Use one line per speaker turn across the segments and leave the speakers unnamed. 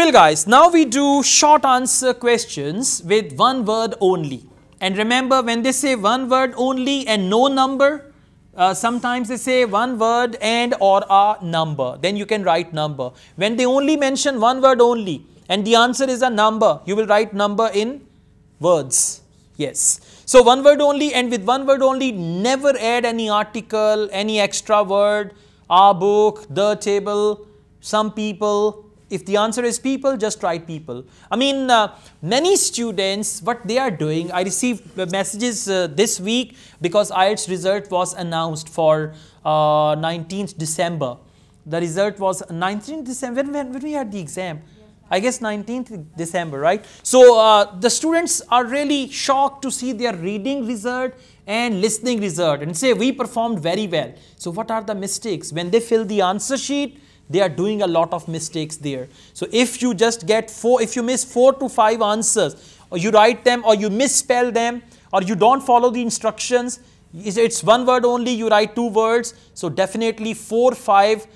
Well guys, now we do short answer questions with one word only. And remember when they say one word only and no number, uh, sometimes they say one word and or a number. Then you can write number. When they only mention one word only and the answer is a number, you will write number in words. Yes. So one word only and with one word only, never add any article, any extra word, a book, the table, some people, if the answer is people, just write people. I mean, uh, many students, what they are doing, I received messages uh, this week because IELTS result was announced for uh, 19th December. The result was 19th December, when, when we had the exam. I guess 19th December, right? So uh, the students are really shocked to see their reading result and listening result and say we performed very well. So what are the mistakes? When they fill the answer sheet, they are doing a lot of mistakes there. So if you just get four, if you miss four to five answers, or you write them or you misspell them, or you don't follow the instructions, it's one word only, you write two words. So definitely four, five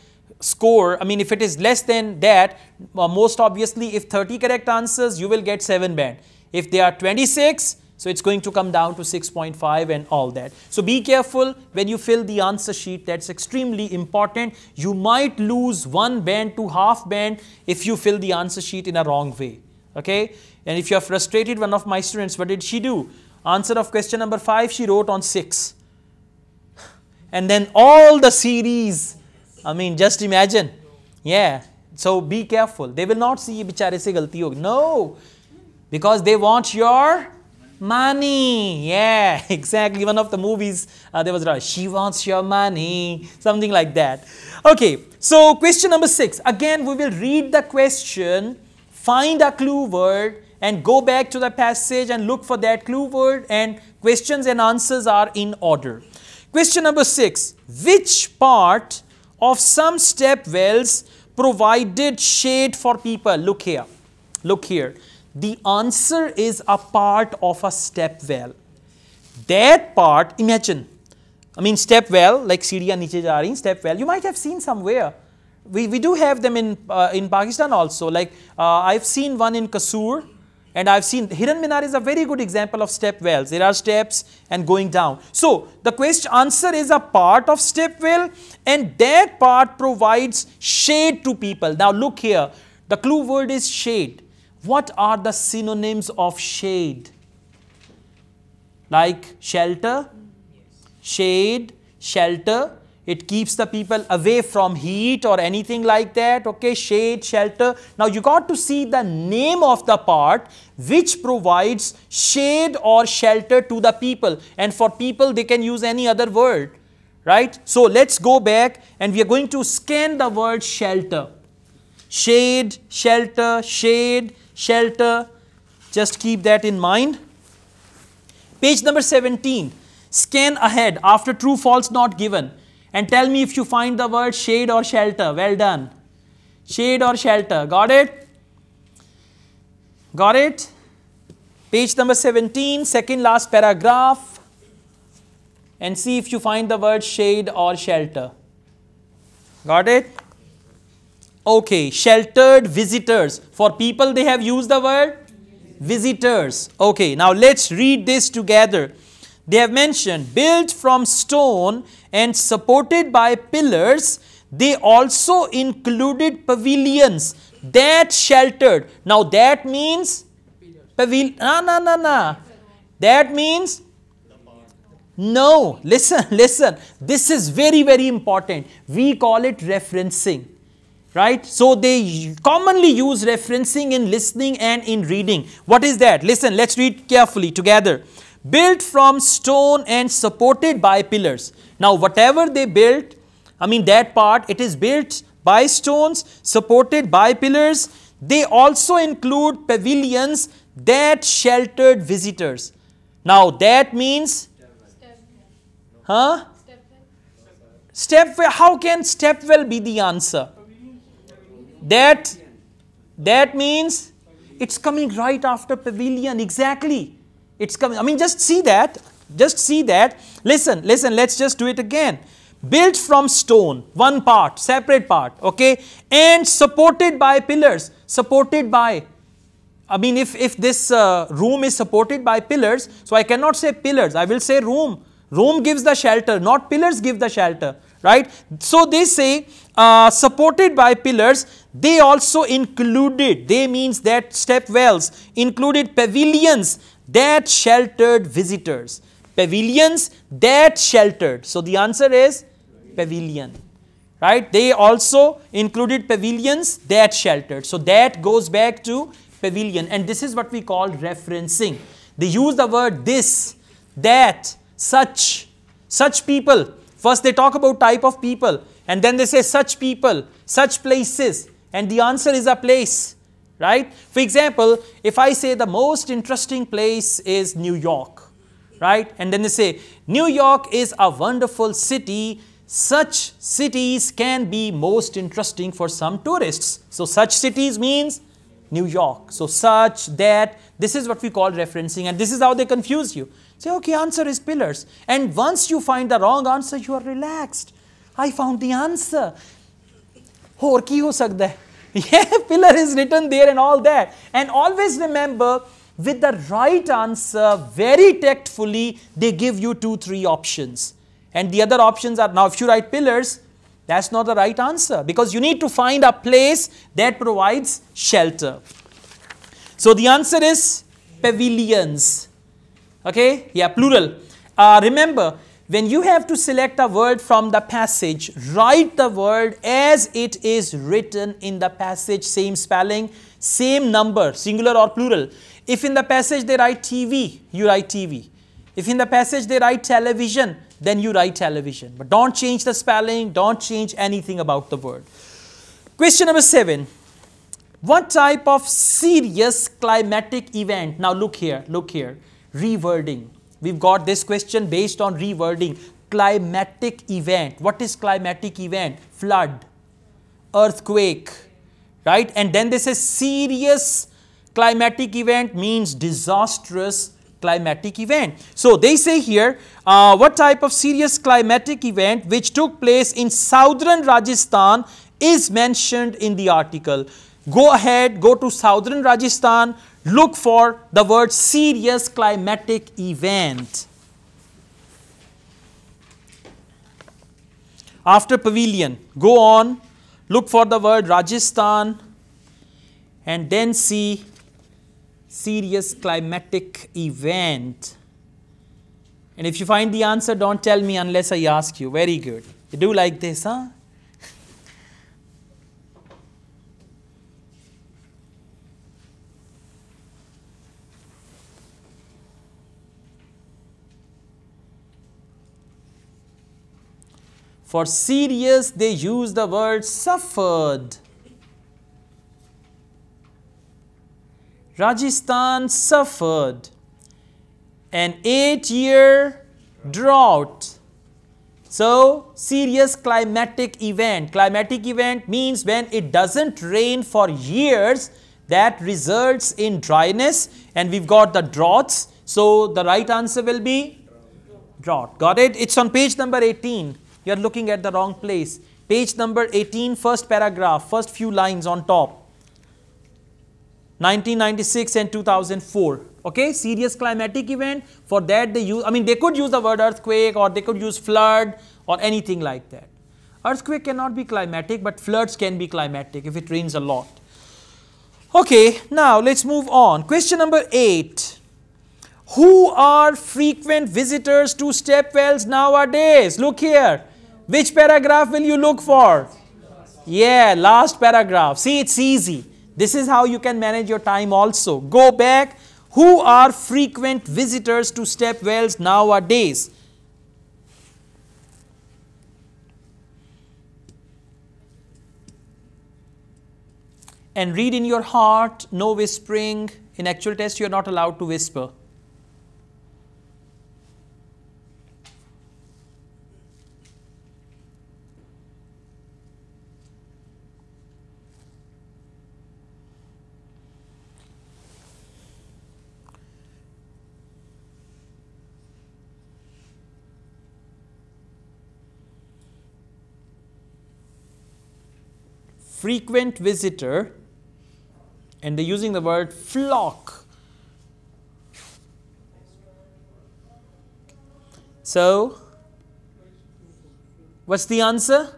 score, I mean if it is less than that, uh, most obviously if 30 correct answers, you will get 7 band. If they are 26, so it's going to come down to 6.5 and all that. So be careful when you fill the answer sheet. That's extremely important. You might lose one band to half band if you fill the answer sheet in a wrong way. Okay. And if you are frustrated, one of my students, what did she do? Answer of question number 5, she wrote on 6. And then all the series, I mean, just imagine. Yeah. So be careful. They will not see bichare se galti No. Because they want your Money. Yeah, exactly. One of the movies, uh, there was, she wants your money, something like that. Okay, so question number six. Again, we will read the question, find a clue word, and go back to the passage and look for that clue word, and questions and answers are in order. Question number six. Which part of some step wells provided shade for people? Look here. Look here the answer is a part of a step well. That part, imagine, I mean step well, like Syria niche ja step well, you might have seen somewhere. We, we do have them in, uh, in Pakistan also, like uh, I've seen one in Kasur and I've seen, Hiran Minar is a very good example of step wells. There are steps and going down. So, the question answer is a part of step well and that part provides shade to people. Now look here, the clue word is shade. What are the synonyms of shade? Like shelter, shade, shelter. It keeps the people away from heat or anything like that. Okay, shade, shelter. Now you got to see the name of the part which provides shade or shelter to the people. And for people, they can use any other word. Right? So let's go back and we are going to scan the word shelter. Shade, shelter, shade, shelter. Just keep that in mind. Page number 17. Scan ahead after true false not given and tell me if you find the word shade or shelter. Well done. Shade or shelter. Got it? Got it? Page number 17, second last paragraph. And see if you find the word shade or shelter. Got it? Okay, sheltered visitors. For people, they have used the word visitors. Okay, now let's read this together. They have mentioned built from stone and supported by pillars. They also included pavilions that sheltered. Now that means pavilion. No, no, no, no. That means no. Listen, listen. This is very, very important. We call it referencing right? So they commonly use referencing in listening and in reading. What is that? Listen, let's read carefully together. Built from stone and supported by pillars. Now, whatever they built, I mean that part, it is built by stones, supported by pillars. They also include pavilions that sheltered visitors. Now, that means, huh? Stepwell. How can stepwell be the answer? That, that means it's coming right after pavilion, exactly. It's coming, I mean, just see that, just see that. Listen, listen, let's just do it again. Built from stone, one part, separate part, okay, and supported by pillars. supported by I mean, if, if this uh, room is supported by pillars, so I cannot say pillars, I will say room. Room gives the shelter, not pillars give the shelter, right? So they say uh, supported by pillars, they also included, they means that step wells included pavilions that sheltered visitors. Pavilions that sheltered. So the answer is pavilion right they also included pavilions that sheltered so that goes back to pavilion and this is what we call referencing they use the word this that such such people first they talk about type of people and then they say such people such places and the answer is a place right for example if i say the most interesting place is new york right and then they say new york is a wonderful city such cities can be most interesting for some tourists. So, such cities means New York. So, such, that, this is what we call referencing and this is how they confuse you. Say, okay, answer is pillars. And once you find the wrong answer, you are relaxed. I found the answer. Or ki ho sakta hai? Yeah, pillar is written there and all that. And always remember, with the right answer, very tactfully, they give you two, three options and the other options are now if you write pillars that's not the right answer because you need to find a place that provides shelter. So the answer is pavilions. Okay, yeah, plural. Uh, remember, when you have to select a word from the passage, write the word as it is written in the passage, same spelling, same number, singular or plural. If in the passage they write TV, you write TV. If in the passage they write television, then you write television. But don't change the spelling, don't change anything about the word. Question number seven. What type of serious climatic event? Now look here, look here. Rewording. We've got this question based on rewording. Climatic event. What is climatic event? Flood, earthquake, right? And then this is serious climatic event means disastrous climatic event. So they say here, uh, what type of serious climatic event which took place in southern Rajasthan is mentioned in the article. Go ahead, go to southern Rajasthan, look for the word serious climatic event. After pavilion, go on, look for the word Rajasthan and then see serious climatic event? And if you find the answer, don't tell me unless I ask you. Very good. You do like this, huh? For serious, they use the word suffered. Rajasthan suffered an eight year drought. So, serious climatic event. Climatic event means when it doesn't rain for years, that results in dryness, and we've got the droughts. So, the right answer will be drought. Got it? It's on page number 18. You're looking at the wrong place. Page number 18, first paragraph, first few lines on top. 1996 and 2004 okay serious climatic event. For that they use i mean they could use the word earthquake or they could use flood or anything like that. Earthquake cannot be climatic but floods can be climatic if it rains a lot. Okay now let's move on. Question number 8 who are frequent visitors to stepwells nowadays? Look here which paragraph will you look for yeah last paragraph see it's easy this is how you can manage your time also. Go back. Who are frequent visitors to step wells nowadays? And read in your heart, no whispering. In actual test, you are not allowed to whisper. Frequent visitor and they're using the word flock. So, what's the answer?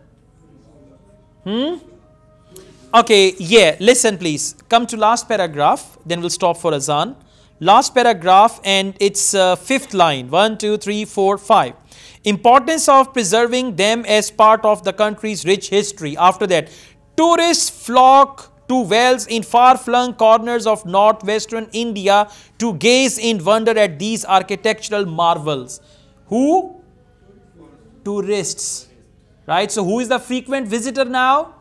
Hmm? Okay, yeah, listen please. Come to last paragraph, then we'll stop for azan. Last paragraph and it's uh, fifth line. One, two, three, four, five. Importance of preserving them as part of the country's rich history. After that, tourists flock to wells in far-flung corners of northwestern India to gaze in wonder at these architectural marvels. Who? Tourists. Right? So who is the frequent visitor now?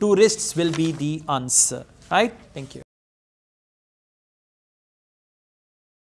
Tourists will be the answer. Right? Thank you.